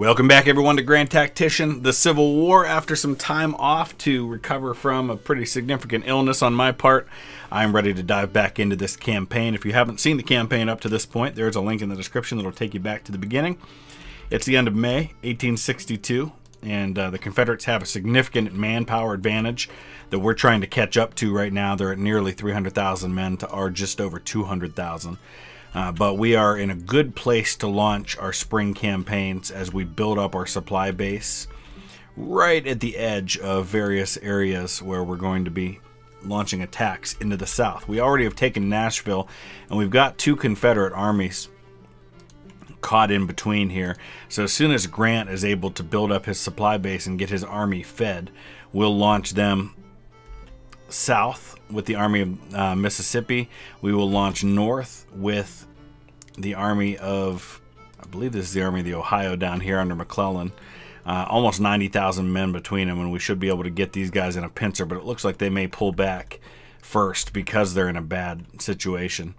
Welcome back, everyone, to Grand Tactician, the Civil War. After some time off to recover from a pretty significant illness on my part, I'm ready to dive back into this campaign. If you haven't seen the campaign up to this point, there's a link in the description that'll take you back to the beginning. It's the end of May 1862, and uh, the Confederates have a significant manpower advantage that we're trying to catch up to right now. They're at nearly 300,000 men to our just over 200,000. Uh, but we are in a good place to launch our spring campaigns as we build up our supply base right at the edge of various areas where we're going to be launching attacks into the south. We already have taken Nashville, and we've got two Confederate armies caught in between here. So as soon as Grant is able to build up his supply base and get his army fed, we'll launch them south with the Army of uh, Mississippi. We will launch north with the Army of, I believe this is the Army of the Ohio down here under McClellan. Uh, almost 90,000 men between them, and we should be able to get these guys in a pincer, but it looks like they may pull back first because they're in a bad situation.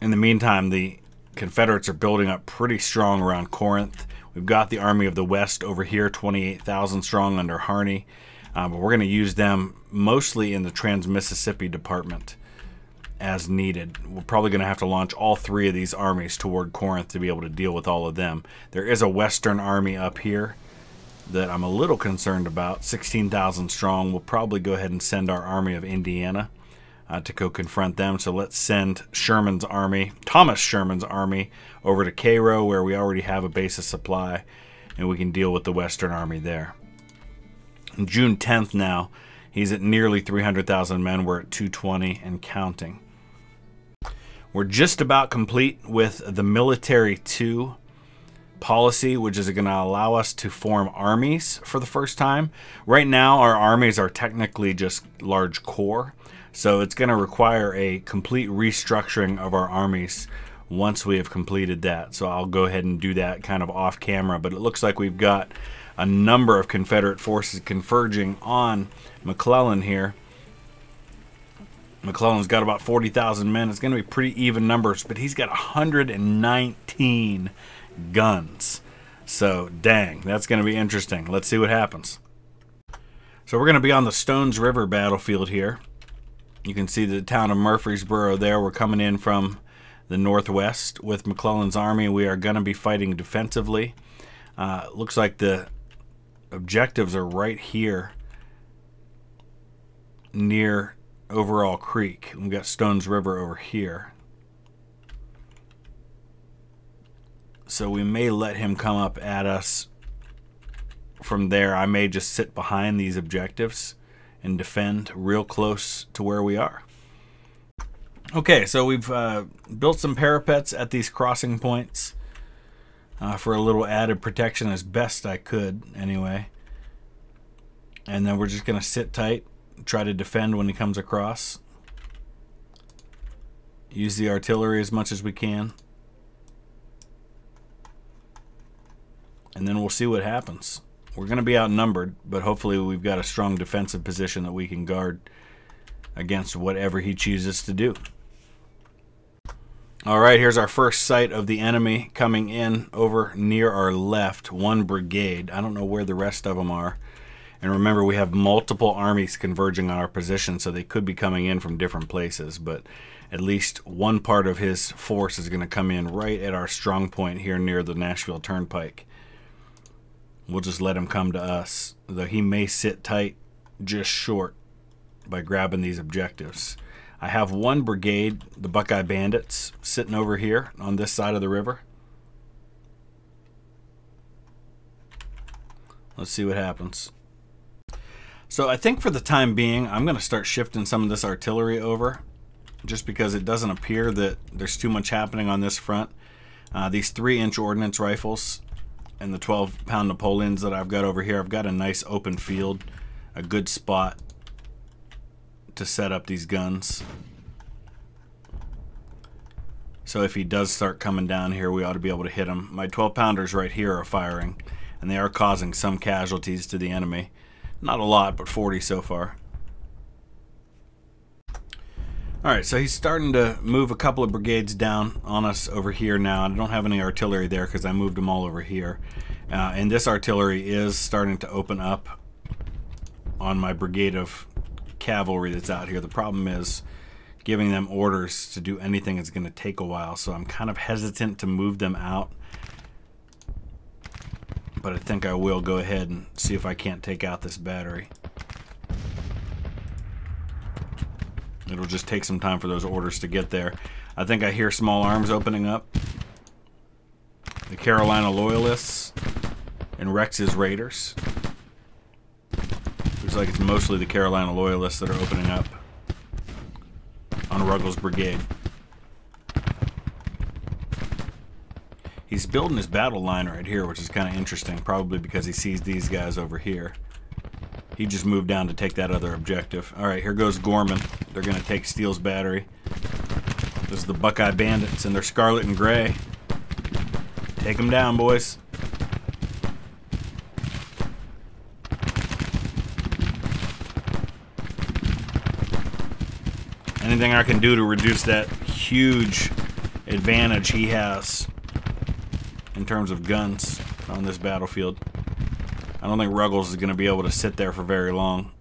In the meantime, the Confederates are building up pretty strong around Corinth. We've got the Army of the West over here, 28,000 strong under Harney. Uh, but we're going to use them mostly in the Trans-Mississippi Department as needed. We're probably going to have to launch all three of these armies toward Corinth to be able to deal with all of them. There is a Western Army up here that I'm a little concerned about, 16,000 strong. We'll probably go ahead and send our Army of Indiana uh, to go confront them. So let's send Sherman's army, Thomas Sherman's army, over to Cairo where we already have a base of supply and we can deal with the Western Army there. June 10th now. He's at nearly 300,000 men. We're at 220 and counting. We're just about complete with the military 2 policy, which is going to allow us to form armies for the first time. Right now, our armies are technically just large corps, so it's going to require a complete restructuring of our armies once we have completed that. So I'll go ahead and do that kind of off camera, but it looks like we've got a number of Confederate forces converging on McClellan here. McClellan's got about 40,000 men. It's going to be pretty even numbers, but he's got 119 guns. So, dang, that's going to be interesting. Let's see what happens. So we're going to be on the Stones River battlefield here. You can see the town of Murfreesboro there. We're coming in from the northwest with McClellan's army. We are going to be fighting defensively. Uh, looks like the objectives are right here near Overall Creek. We've got Stones River over here. So we may let him come up at us from there. I may just sit behind these objectives and defend real close to where we are. Okay, so we've uh, built some parapets at these crossing points uh, for a little added protection as best I could anyway. And then we're just going to sit tight, try to defend when he comes across. Use the artillery as much as we can. And then we'll see what happens. We're going to be outnumbered, but hopefully we've got a strong defensive position that we can guard against whatever he chooses to do. All right, here's our first sight of the enemy coming in over near our left, one brigade. I don't know where the rest of them are. And remember, we have multiple armies converging on our position, so they could be coming in from different places. But at least one part of his force is going to come in right at our strong point here near the Nashville Turnpike. We'll just let him come to us, though he may sit tight just short by grabbing these objectives. I have one brigade, the Buckeye Bandits, sitting over here on this side of the river. Let's see what happens. So I think for the time being, I'm going to start shifting some of this artillery over just because it doesn't appear that there's too much happening on this front. Uh, these 3-inch ordnance rifles and the 12-pound Napoleons that I've got over here, I've got a nice open field, a good spot to set up these guns. So if he does start coming down here, we ought to be able to hit him. My 12 pounders right here are firing, and they are causing some casualties to the enemy. Not a lot, but 40 so far. All right, so he's starting to move a couple of brigades down on us over here now. I don't have any artillery there because I moved them all over here. Uh, and this artillery is starting to open up on my brigade of cavalry that's out here. The problem is giving them orders to do anything is going to take a while, so I'm kind of hesitant to move them out. But I think I will go ahead and see if I can't take out this battery. It'll just take some time for those orders to get there. I think I hear small arms opening up. The Carolina Loyalists and Rex's Raiders. Looks like it's mostly the Carolina Loyalists that are opening up on Ruggles' brigade. He's building his battle line right here, which is kind of interesting, probably because he sees these guys over here. He just moved down to take that other objective. All right, here goes Gorman. They're going to take Steele's battery. This is the Buckeye Bandits, and they're scarlet and gray. Take them down, boys. Anything I can do to reduce that huge advantage he has in terms of guns on this battlefield. I don't think Ruggles is going to be able to sit there for very long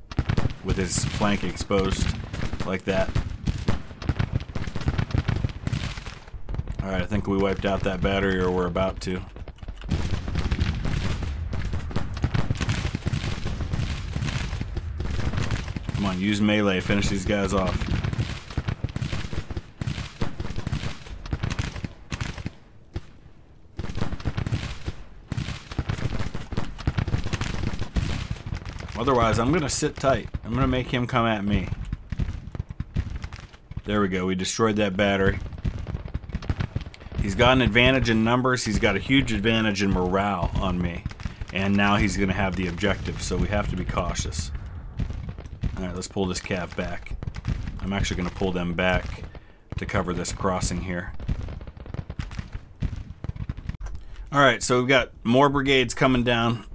with his flank exposed like that. Alright, I think we wiped out that battery or we're about to. Come on, use melee, finish these guys off. Otherwise, I'm going to sit tight. I'm going to make him come at me. There we go. We destroyed that battery. He's got an advantage in numbers. He's got a huge advantage in morale on me. And now he's going to have the objective, so we have to be cautious. Alright, let's pull this cav back. I'm actually going to pull them back to cover this crossing here. Alright, so we've got more brigades coming down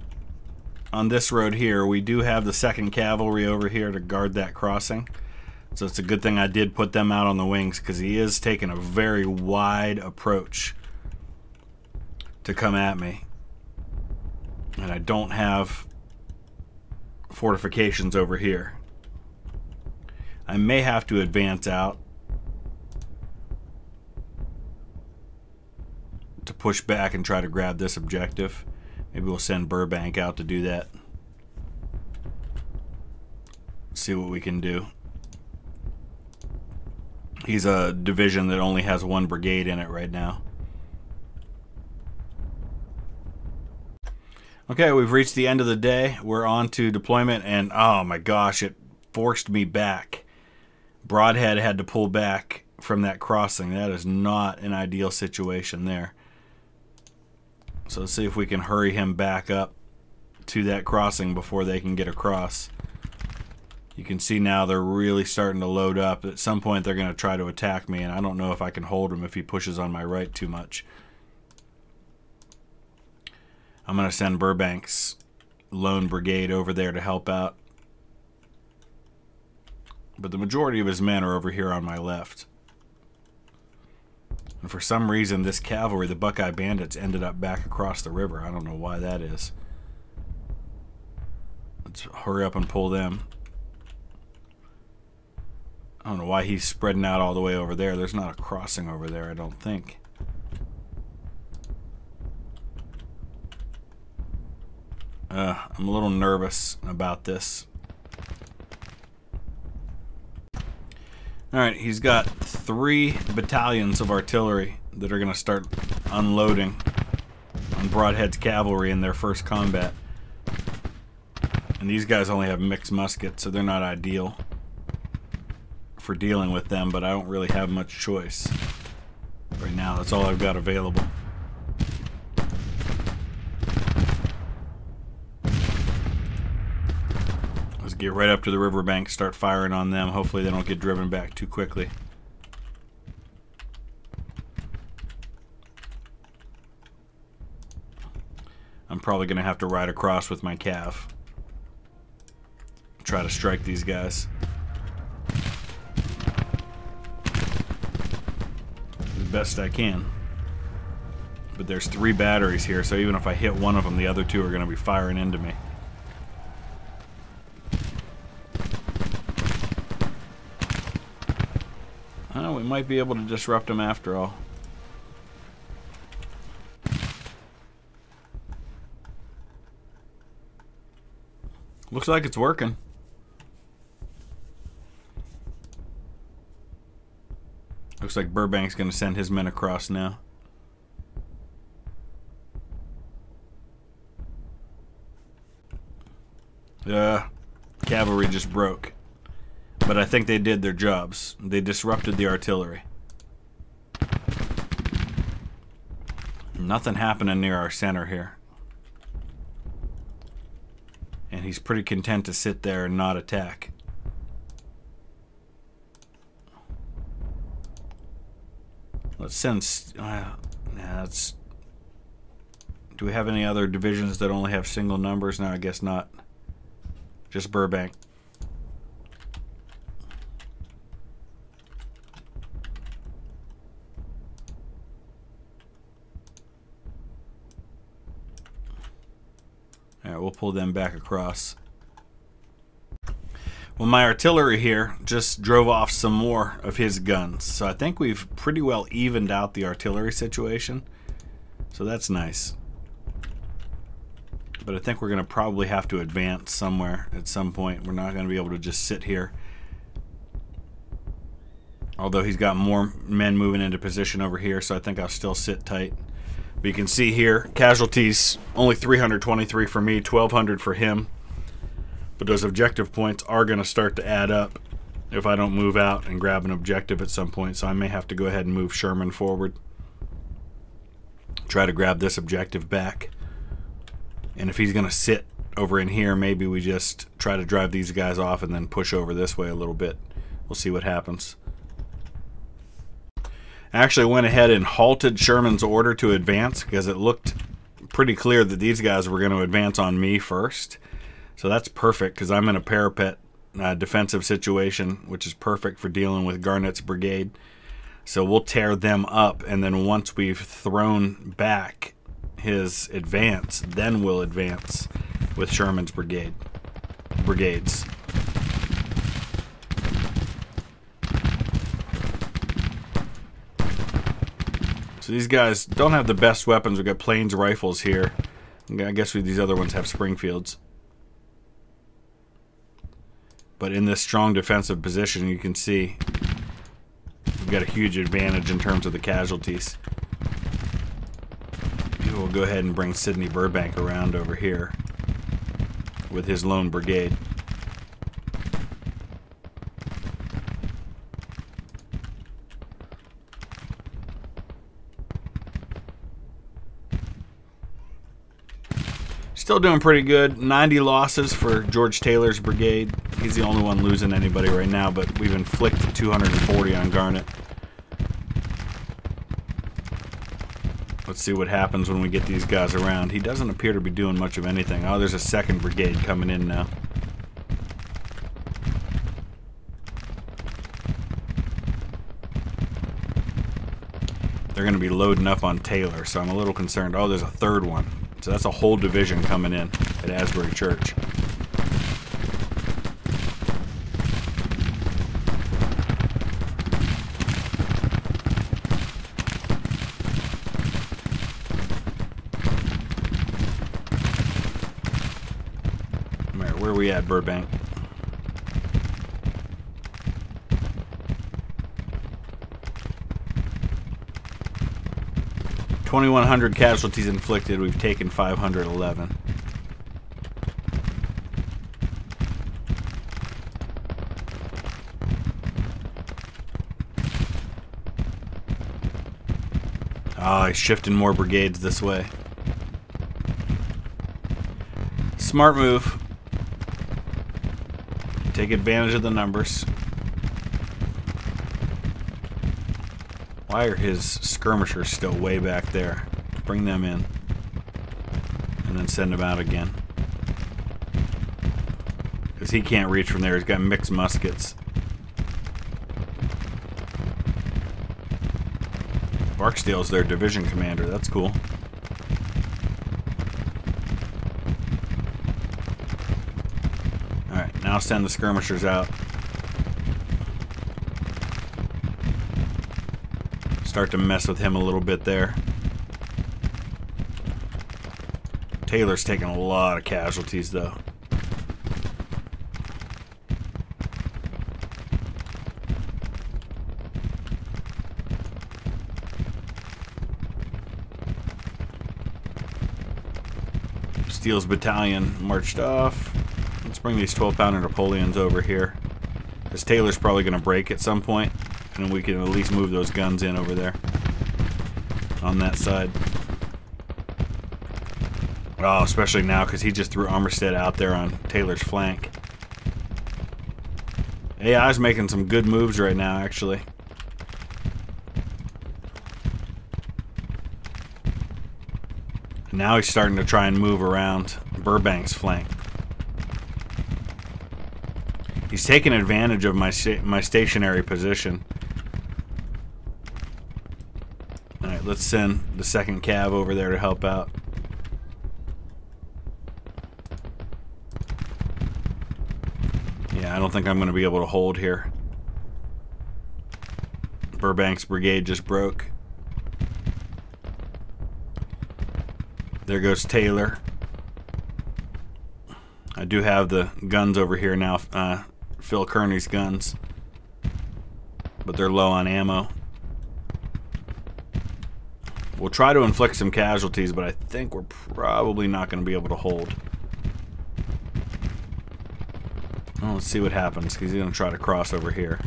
on this road here, we do have the 2nd Cavalry over here to guard that crossing. So it's a good thing I did put them out on the wings because he is taking a very wide approach to come at me. And I don't have fortifications over here. I may have to advance out to push back and try to grab this objective. Maybe we'll send Burbank out to do that. See what we can do. He's a division that only has one brigade in it right now. Okay, we've reached the end of the day. We're on to deployment, and oh my gosh, it forced me back. Brodhead had to pull back from that crossing. That is not an ideal situation there. So let's see if we can hurry him back up to that crossing before they can get across. You can see now they're really starting to load up. At some point they're going to try to attack me, and I don't know if I can hold him if he pushes on my right too much. I'm going to send Burbank's lone brigade over there to help out. But the majority of his men are over here on my left. And for some reason, this cavalry, the Buckeye Bandits, ended up back across the river. I don't know why that is. Let's hurry up and pull them. I don't know why he's spreading out all the way over there. There's not a crossing over there, I don't think. Uh, I'm a little nervous about this. Alright, he's got three battalions of artillery that are going to start unloading on Brodhead's cavalry in their first combat. And these guys only have mixed muskets, so they're not ideal for dealing with them, but I don't really have much choice. Right now, that's all I've got available. Get right up to the riverbank, start firing on them. Hopefully they don't get driven back too quickly. I'm probably going to have to ride across with my calf. Try to strike these guys. best I can. But there's three batteries here, so even if I hit one of them, the other two are going to be firing into me. We might be able to disrupt them after all. Looks like it's working. Looks like Burbank's going to send his men across now. Uh, cavalry just broke. But I think they did their jobs. They disrupted the artillery. Nothing happening near our center here. And he's pretty content to sit there and not attack. Let's send... Uh, nah. Do we have any other divisions that only have single numbers? No, I guess not. Just Burbank. Pull them back across. Well, my artillery here just drove off some more of his guns. So I think we've pretty well evened out the artillery situation. So that's nice. But I think we're going to probably have to advance somewhere at some point. We're not going to be able to just sit here. Although he's got more men moving into position over here, so I think I'll still sit tight. But you can see here, casualties, only 323 for me, 1,200 for him. But those objective points are going to start to add up if I don't move out and grab an objective at some point. So I may have to go ahead and move Sherman forward. Try to grab this objective back. And if he's going to sit over in here, maybe we just try to drive these guys off and then push over this way a little bit. We'll see what happens actually went ahead and halted Sherman's order to advance because it looked pretty clear that these guys were going to advance on me first. So that's perfect because I'm in a parapet uh, defensive situation, which is perfect for dealing with Garnett's brigade. So we'll tear them up, and then once we've thrown back his advance, then we'll advance with Sherman's brigade brigades. So these guys don't have the best weapons. We've got planes rifles here. I guess we, these other ones have Springfields. But in this strong defensive position, you can see we've got a huge advantage in terms of the casualties. Maybe we'll go ahead and bring Sidney Burbank around over here with his lone brigade. Still doing pretty good. 90 losses for George Taylor's brigade. He's the only one losing anybody right now, but we've inflicted 240 on Garnett. Let's see what happens when we get these guys around. He doesn't appear to be doing much of anything. Oh, there's a second brigade coming in now. They're going to be loading up on Taylor, so I'm a little concerned. Oh, there's a third one. So that's a whole division coming in at Asbury Church. Where are we at, Burbank? 2,100 casualties inflicted. We've taken 511. Ah, oh, he's shifting more brigades this way. Smart move. Take advantage of the numbers. Why are his skirmishers still way back there? Bring them in. And then send them out again. Because he can't reach from there. He's got mixed muskets. Barksdale's their division commander. That's cool. Alright, now send the skirmishers out. Start to mess with him a little bit there. Taylor's taking a lot of casualties, though. Steele's battalion marched off. Let's bring these 12-pounder Napoleons over here. Because Taylor's probably going to break at some point, and we can at least move those guns in over there on that side. Oh, especially now because he just threw Armistead out there on Taylor's flank. AI's making some good moves right now, actually. Now he's starting to try and move around Burbank's flank. He's taking advantage of my my stationary position. Alright, let's send the second cav over there to help out. Yeah, I don't think I'm going to be able to hold here. Burbank's brigade just broke. There goes Taylor. I do have the guns over here now, uh, Phil Kearny's guns. But they're low on ammo. We'll try to inflict some casualties, but I think we're probably not going to be able to hold. Well, let's see what happens. He's going to try to cross over here.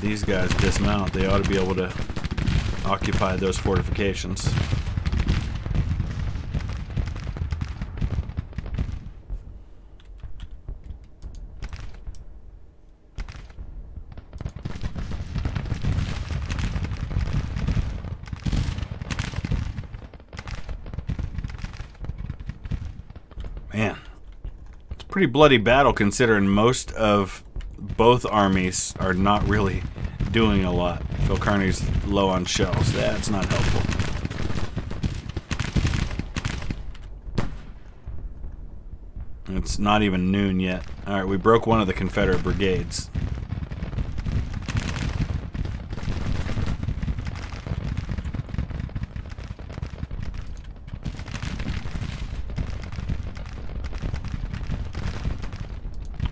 These guys dismount, they ought to be able to occupy those fortifications. Man, it's a pretty bloody battle considering most of both armies are not really doing a lot. Phil Kearny's low on shells. That's not helpful. It's not even noon yet. Alright, we broke one of the Confederate brigades.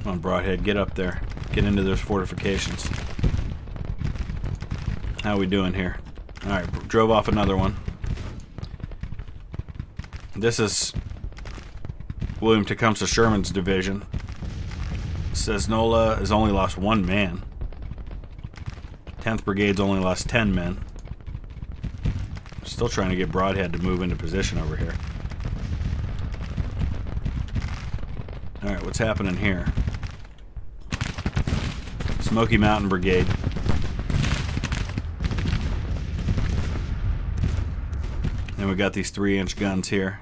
Come on, Brodhead, get up there. Get into those fortifications. How we doing here? Alright, drove off another one. This is William Tecumseh Sherman's division. Cesnola has only lost one man. 10th Brigade's only lost 10 men. Still trying to get Brodhead to move into position over here. Alright, what's happening here? Smoky Mountain Brigade. And we got these three inch guns here.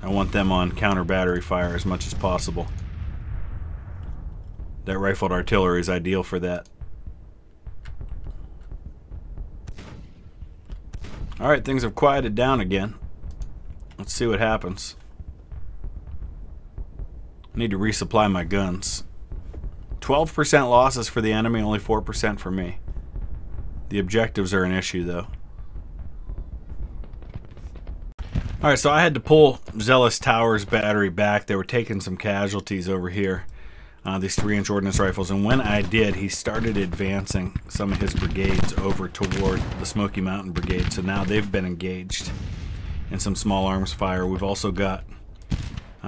I want them on counter battery fire as much as possible. That rifled artillery is ideal for that. Alright, things have quieted down again. Let's see what happens. Need to resupply my guns. 12% losses for the enemy, only 4% for me. The objectives are an issue, though. Alright, so I had to pull Zealous Tower's battery back. They were taking some casualties over here. Uh, these 3-inch ordnance rifles. And when I did, he started advancing some of his brigades over toward the Smoky Mountain Brigade. So now they've been engaged in some small arms fire. We've also got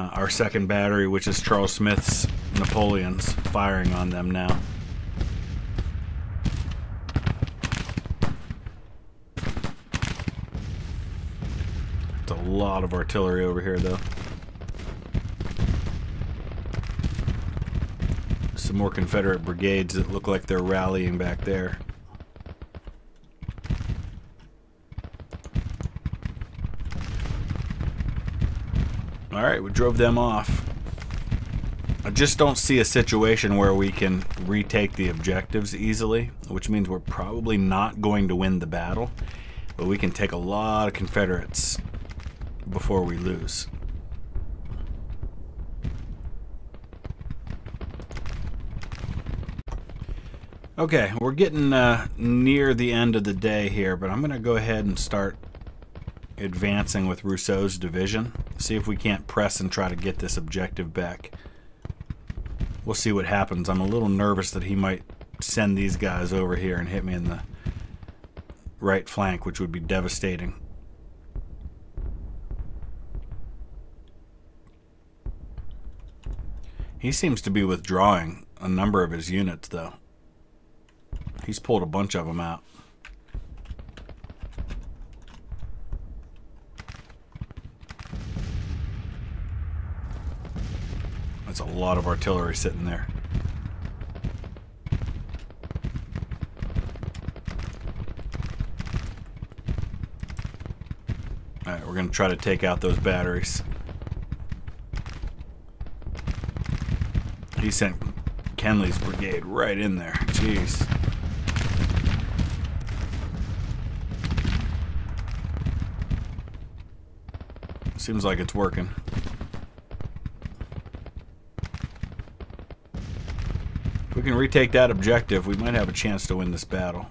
uh, our second battery, which is Charles Smith's Napoleons, firing on them now. It's a lot of artillery over here, though. Some more Confederate brigades that look like they're rallying back there. Alright, we drove them off. I just don't see a situation where we can retake the objectives easily, which means we're probably not going to win the battle, but we can take a lot of Confederates before we lose. Okay, we're getting uh, near the end of the day here, but I'm going to go ahead and start advancing with Rousseau's division. See if we can't press and try to get this objective back. We'll see what happens. I'm a little nervous that he might send these guys over here and hit me in the right flank, which would be devastating. He seems to be withdrawing a number of his units, though. He's pulled a bunch of them out. A lot of artillery sitting there. Alright, we're going to try to take out those batteries. He sent Kenley's brigade right in there. Jeez. Seems like it's working. If we can retake that objective, we might have a chance to win this battle.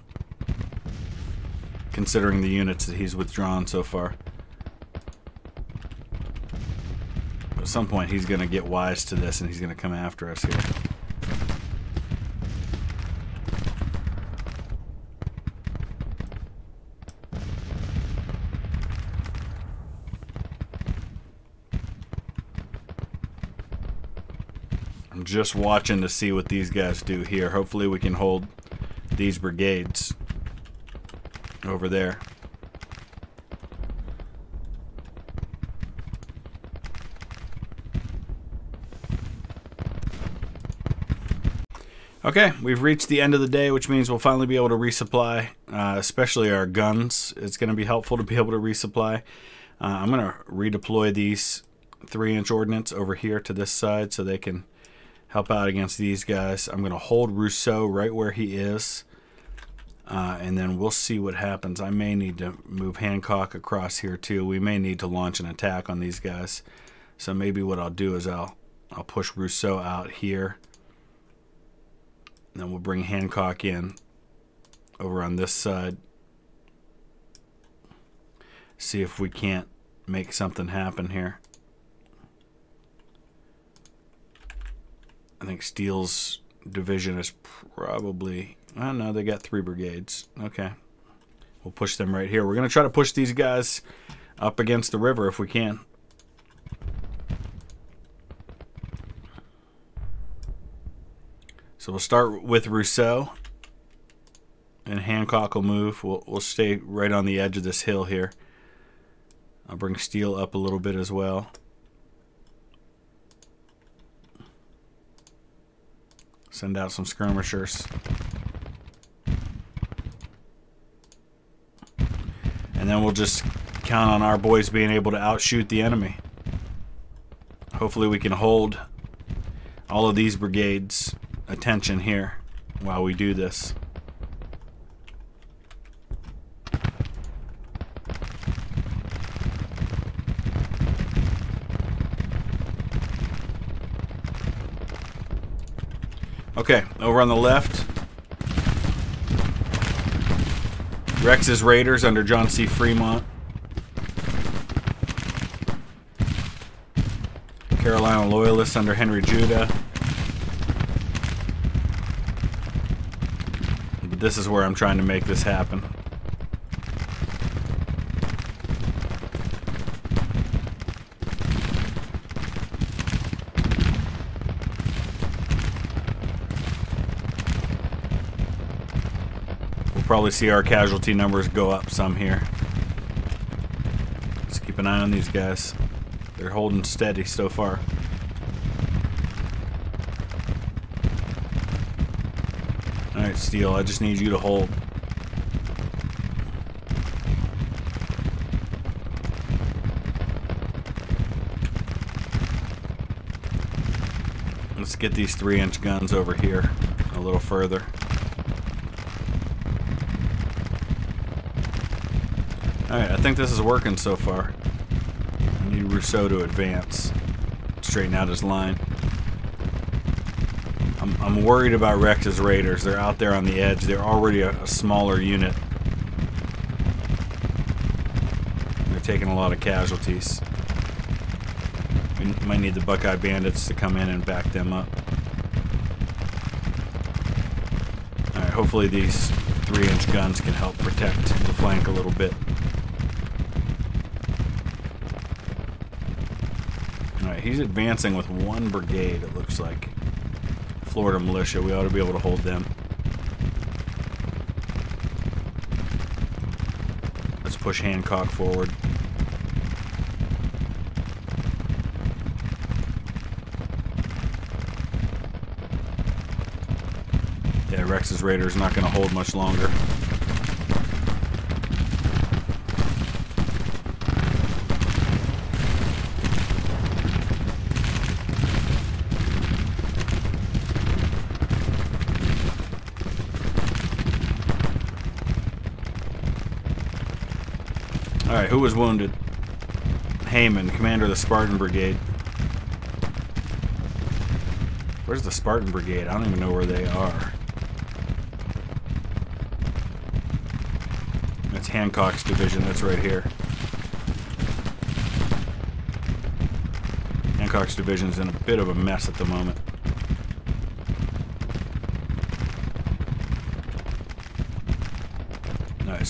Considering the units that he's withdrawn so far. At some point, he's going to get wise to this and he's going to come after us here. I'm just watching to see what these guys do here. Hopefully we can hold these brigades over there. Okay, we've reached the end of the day, which means we'll finally be able to resupply, uh, especially our guns. It's going to be helpful to be able to resupply. Uh, I'm going to redeploy these 3-inch ordnance over here to this side so they can help out against these guys. I'm going to hold Rousseau right where he is, uh, and then we'll see what happens. I may need to move Hancock across here too. We may need to launch an attack on these guys. So maybe what I'll do is I'll I'll push Rousseau out here then we'll bring Hancock in over on this side. See if we can't make something happen here. I think Steele's division is probably... Oh, no, they got three brigades. Okay. We'll push them right here. We're going to try to push these guys up against the river if we can. So we'll start with Rousseau. And Hancock will move. We'll, we'll stay right on the edge of this hill here. I'll bring Steele up a little bit as well. Send out some skirmishers. And then we'll just count on our boys being able to outshoot the enemy. Hopefully we can hold all of these brigades attention here while we do this. Okay, over on the left, Rex's Raiders under John C. Fremont. Carolina Loyalists under Henry Judah. But this is where I'm trying to make this happen. Probably see our casualty numbers go up some here. Let's keep an eye on these guys. They're holding steady so far. Alright, Steele, I just need you to hold. Let's get these three inch guns over here a little further. Alright, I think this is working so far. I need Rousseau to advance. Straighten out his line. I'm, I'm worried about Rex's Raiders. They're out there on the edge. They're already a, a smaller unit. They're taking a lot of casualties. We might need the Buckeye Bandits to come in and back them up. Alright, hopefully these 3-inch guns can help protect the flank a little bit. Alright, he's advancing with one brigade, it looks like. Florida militia. We ought to be able to hold them. Let's push Hancock forward. Yeah, Rex's Raiders not going to hold much longer. Alright, who was wounded? Heyman, commander of the Spartan Brigade. Where's the Spartan Brigade? I don't even know where they are. That's Hancock's division, that's right here. Hancock's division's in a bit of a mess at the moment.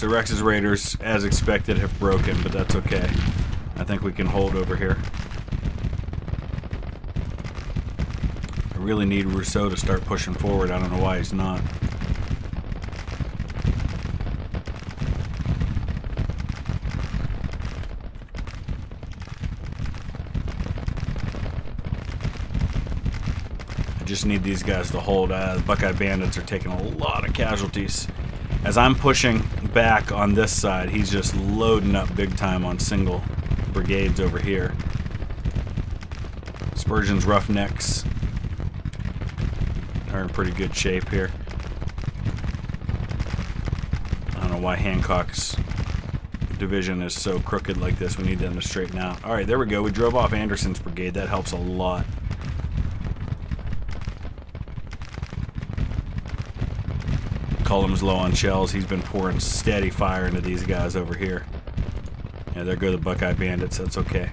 So Rex's Raiders, as expected, have broken, but that's okay. I think we can hold over here. I really need Rousseau to start pushing forward. I don't know why he's not. I just need these guys to hold. Uh, the Buckeye Bandits are taking a lot of casualties. As I'm pushing back on this side, he's just loading up big time on single brigades over here. Spurgeon's Roughnecks are in pretty good shape here. I don't know why Hancock's division is so crooked like this. We need them to straighten out. Alright, there we go. We drove off Anderson's brigade. That helps a lot. Cullum's low on shells. He's been pouring steady fire into these guys over here. Yeah, there go the Buckeye Bandits. That's okay.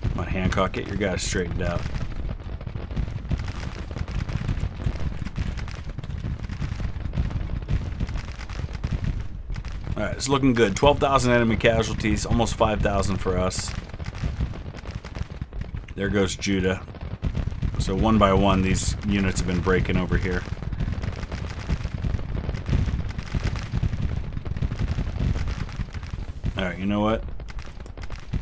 Come on, Hancock, get your guys straightened out. Alright, it's looking good. 12,000 enemy casualties, almost 5,000 for us. There goes Judah. So one by one, these units have been breaking over here. Alright, you know what?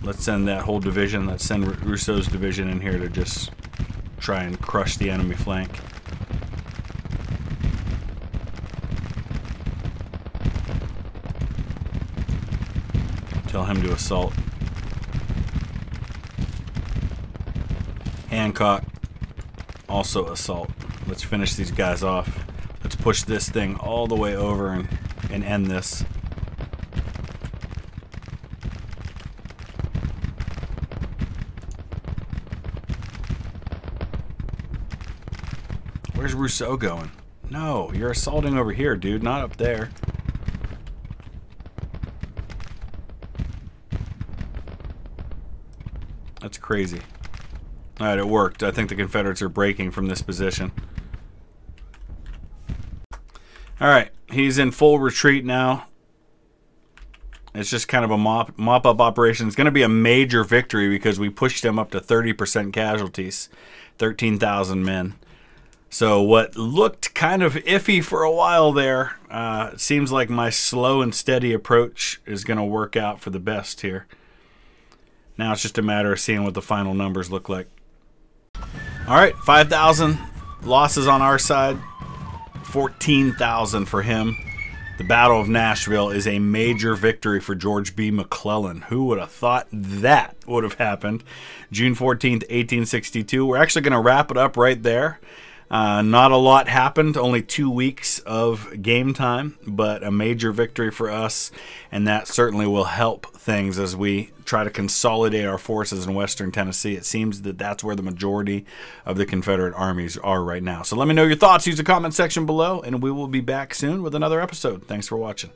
Let's send that whole division, let's send Rousseau's division in here to just try and crush the enemy flank. Tell him to assault. Hancock, also assault. Let's finish these guys off. Let's push this thing all the way over and, and end this. Where's Rousseau going? No, you're assaulting over here, dude, not up there. That's crazy. Alright, it worked. I think the Confederates are breaking from this position. Alright, he's in full retreat now. It's just kind of a mop, mop up operation. It's going to be a major victory because we pushed him up to 30% casualties. 13,000 men. So what looked kind of iffy for a while there, uh, seems like my slow and steady approach is going to work out for the best here. Now it's just a matter of seeing what the final numbers look like. All right, 5,000 losses on our side, 14,000 for him. The Battle of Nashville is a major victory for George B. McClellan. Who would have thought that would have happened? June 14th, 1862. We're actually going to wrap it up right there. Uh, not a lot happened, only two weeks of game time, but a major victory for us, and that certainly will help things as we try to consolidate our forces in western Tennessee. It seems that that's where the majority of the Confederate armies are right now. So let me know your thoughts. Use the comment section below, and we will be back soon with another episode. Thanks for watching.